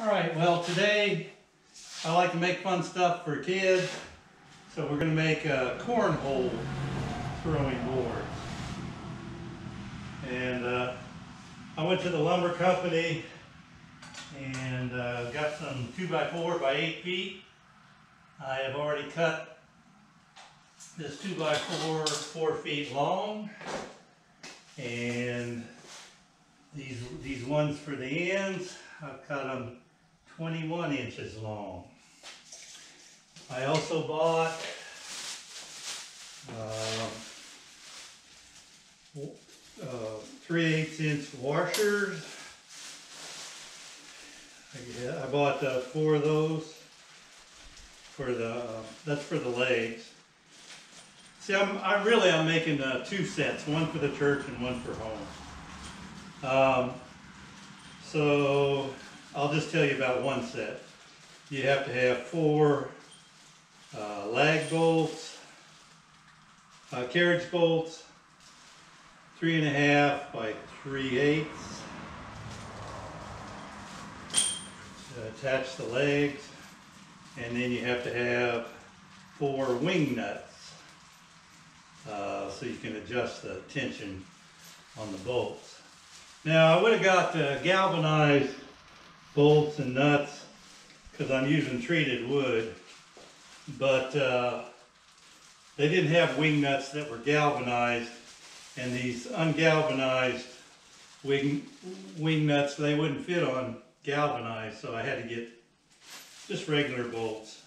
All right, well today I like to make fun stuff for kids. So we're going to make a cornhole throwing board. And uh, I went to the lumber company and uh, got some two by four by 8 feet. I have already cut this two by four, 4 feet long. And these, these ones for the ends, I've cut them 21 inches long. I also bought uh, uh, 3 8 inch washers. I bought uh, four of those for the, uh, that's for the legs. See, I'm, I really, I'm making uh, two sets, one for the church and one for home. Um, so I'll just tell you about one set. You have to have four uh, lag bolts, uh, carriage bolts, three and a half by three eighths. To attach the legs, and then you have to have four wing nuts uh, so you can adjust the tension on the bolts. Now I would have got galvanized bolts and nuts because I'm using treated wood, but uh, they didn't have wing nuts that were galvanized and these ungalvanized wing, wing nuts, they wouldn't fit on galvanized, so I had to get just regular bolts.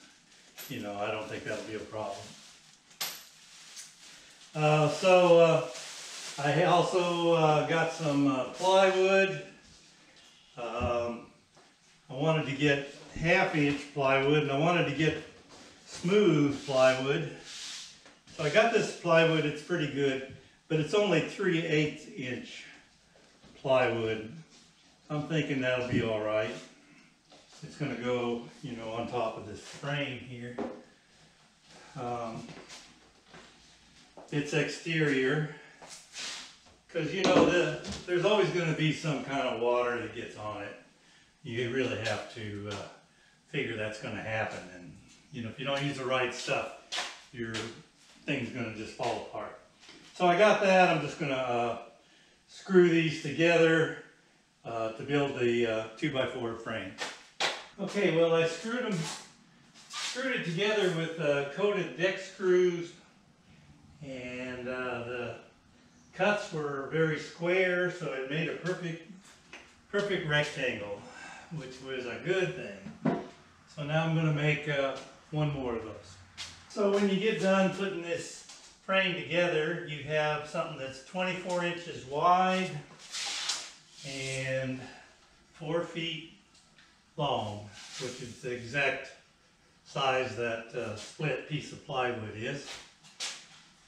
You know, I don't think that'll be a problem. Uh, so uh, I also uh, got some uh, plywood. Um, wanted to get half inch plywood and I wanted to get smooth plywood. So I got this plywood, it's pretty good, but it's only 3 8 inch plywood. I'm thinking that'll be all right. It's gonna go, you know, on top of this frame here. Um, it's exterior, because you know, the, there's always gonna be some kind of water that gets on it you really have to uh, figure that's going to happen. And, you know, if you don't use the right stuff, your thing's going to just fall apart. So I got that. I'm just going to uh, screw these together uh, to build the 2x4 uh, frame. Okay, well I screwed them, screwed it together with uh, coated deck screws and uh, the cuts were very square so it made a perfect perfect rectangle which was a good thing. So now I'm going to make uh, one more of those. So when you get done putting this frame together, you have something that's 24 inches wide and 4 feet long, which is the exact size that uh, split piece of plywood is.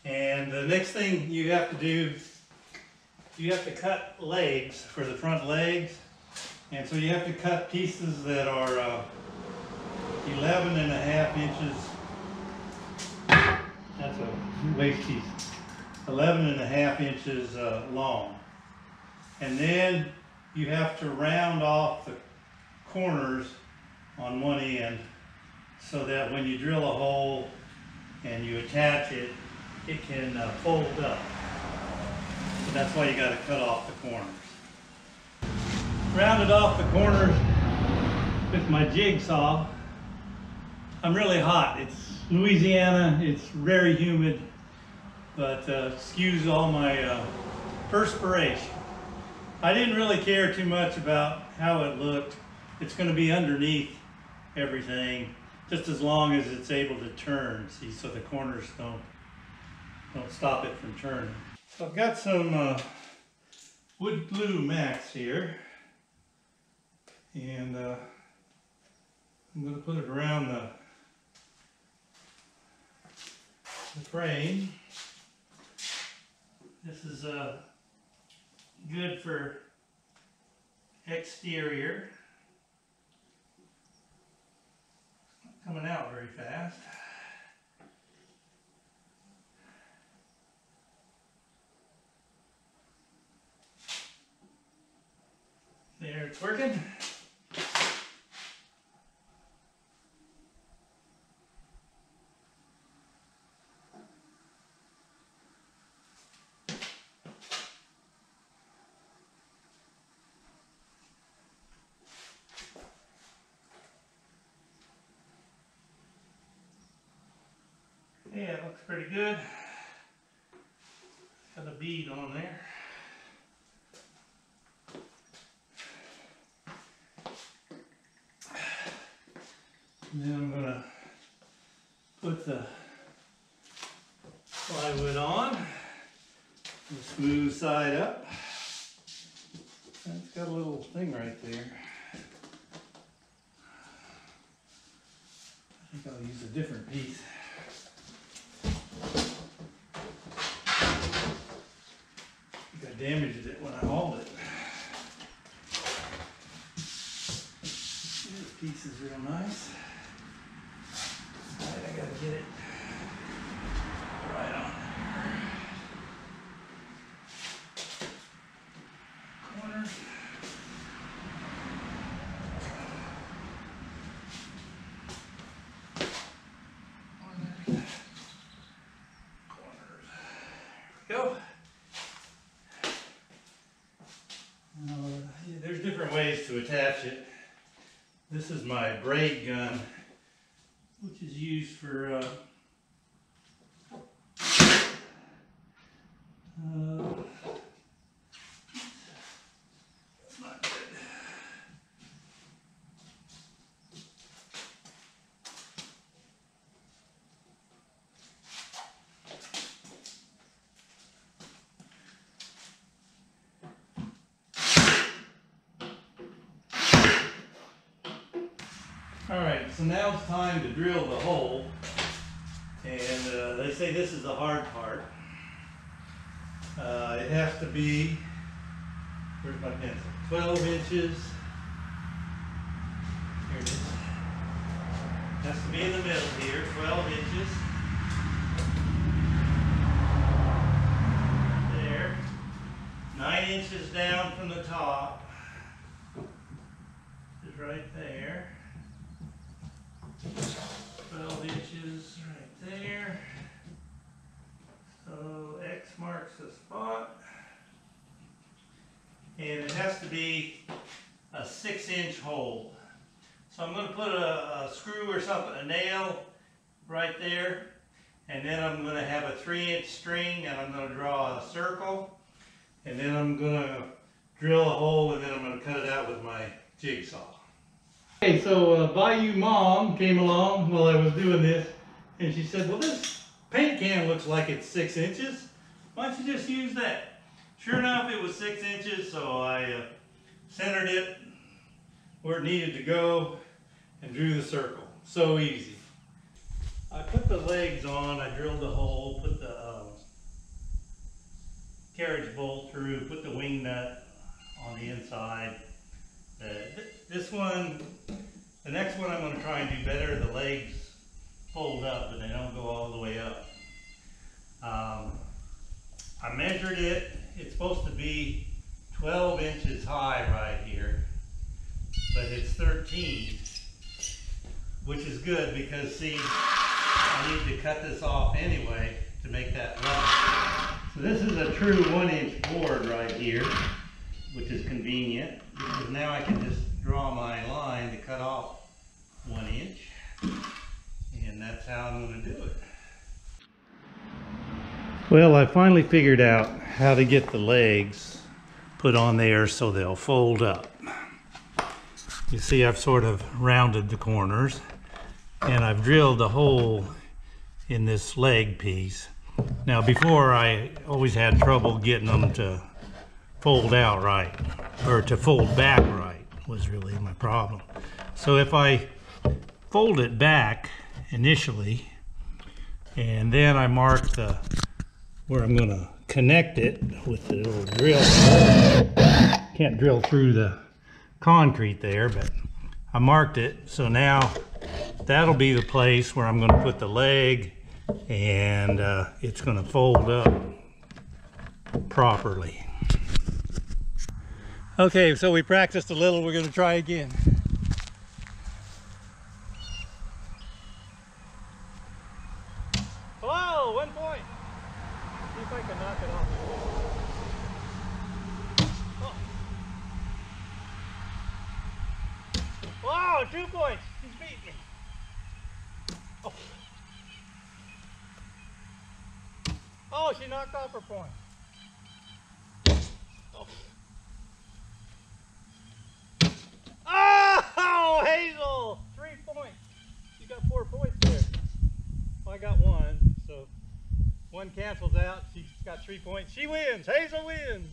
And the next thing you have to do, you have to cut legs for the front legs and so you have to cut pieces that are uh, 11 and a half inches. That's a waste piece. 11 and a half inches uh, long. And then you have to round off the corners on one end so that when you drill a hole and you attach it, it can uh, fold up. So that's why you got to cut off the corners rounded off the corners with my jigsaw. I'm really hot. It's Louisiana. It's very humid, but uh, excuse all my uh, perspiration. I didn't really care too much about how it looked. It's going to be underneath everything, just as long as it's able to turn. See, so the corners don't don't stop it from turning. So I've got some uh, wood glue mats here. And uh, I'm going to put it around the, the frame. This is uh, good for exterior. Coming out very fast. There, it's working. Looks pretty good. Got a bead on there. And then I'm going to put the plywood on, the smooth side up. It's got a little thing right there. I think I'll use a different piece. I damaged it when I hauled it. This piece is real nice. I gotta get it right on there. Corner. Corner. Corners. There we Go. Uh, yeah, There's different ways to attach it. This is my brad gun, which is used for, uh, All right, so now it's time to drill the hole. And uh, they say this is the hard part. Uh, it has to be, where's my pencil? 12 inches. Here it is. Has to be in the middle here, 12 inches. There. Nine inches down from the top. Is right there. 12 inches right there. So Marks the spot. And it has to be a six inch hole. So I'm gonna put a, a screw or something, a nail right there. And then I'm gonna have a three inch string and I'm gonna draw a circle. And then I'm gonna drill a hole and then I'm gonna cut it out with my jigsaw. Okay, so uh, Bayou Mom came along while I was doing this, and she said, well, this paint can looks like it's six inches. Why don't you just use that? Sure enough, it was six inches, so I uh, centered it where it needed to go and drew the circle. So easy. I put the legs on, I drilled the hole, put the um, carriage bolt through, put the wing nut on the inside. Uh, th- this one, the next one I'm gonna try and do better, the legs fold up, but they don't go all the way up. Um, I measured it, it's supposed to be twelve inches high right here, but it's thirteen, which is good because see, I need to cut this off anyway to make that level. So this is a true one inch board right here, which is convenient because now I can just draw my line to cut off one inch. And that's how I'm gonna do it. Well, I finally figured out how to get the legs put on there so they'll fold up. You see I've sort of rounded the corners and I've drilled a hole in this leg piece. Now before I always had trouble getting them to fold out right or to fold back right was really my problem. So if I fold it back initially and then I mark the where I'm going to connect it with the little drill. Can't drill through the concrete there, but I marked it. So now that'll be the place where I'm going to put the leg and uh, it's going to fold up properly. Okay, so we practiced a little. We're going to try again. if I can knock it off. Oh, oh two points. He's beat me. Oh. oh, she knocked off her point. I got one, so one cancels out. She's got three points. She wins. Hazel wins.